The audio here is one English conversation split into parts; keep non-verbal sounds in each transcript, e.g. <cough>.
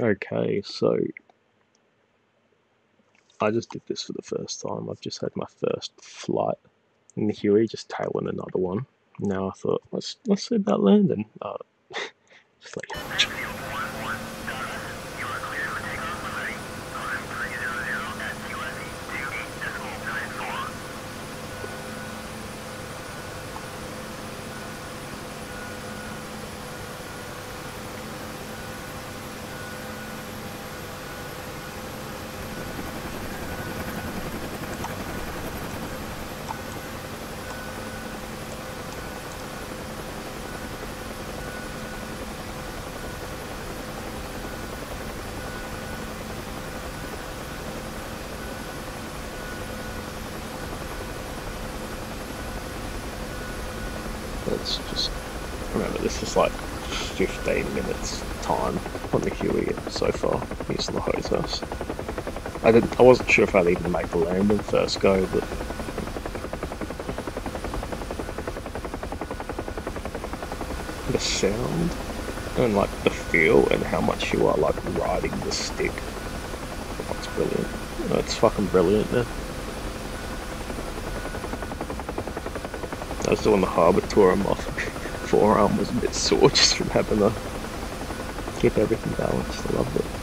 Okay, so I just did this for the first time. I've just had my first flight in the Huey, just tailing another one. Now I thought, let's let's see about landing. Uh, <laughs> just like let's just remember this is like 15 minutes time on the Huey so far using the hose house. I didn't I wasn't sure if I'd even make the landing first go, but the sound and like the feel and how much you are like riding the stick. It's brilliant. It's fucking brilliant man. Was doing the harbour tour and my forearm was a bit sore just from having to keep everything balanced. I loved it.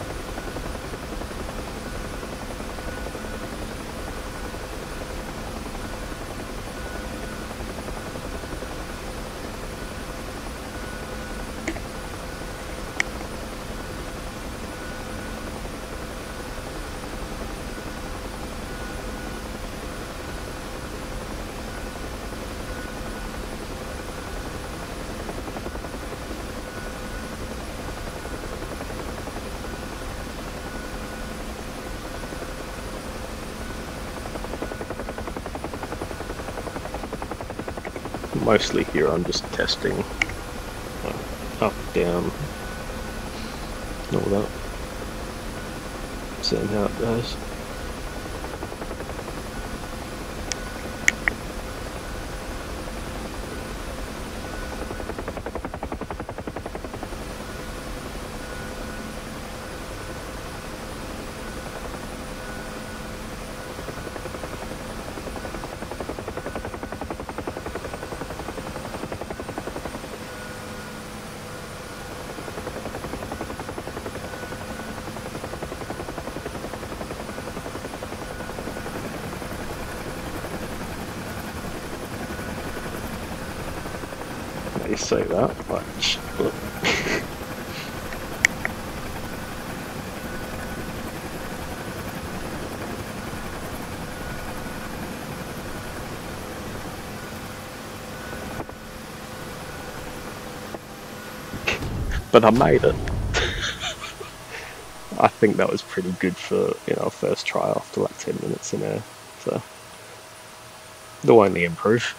Mostly here I'm just testing up, down, all that. Seeing how it goes. You say that, but but I made it. <laughs> I think that was pretty good for you know first try after like ten minutes in there. So they'll only improve.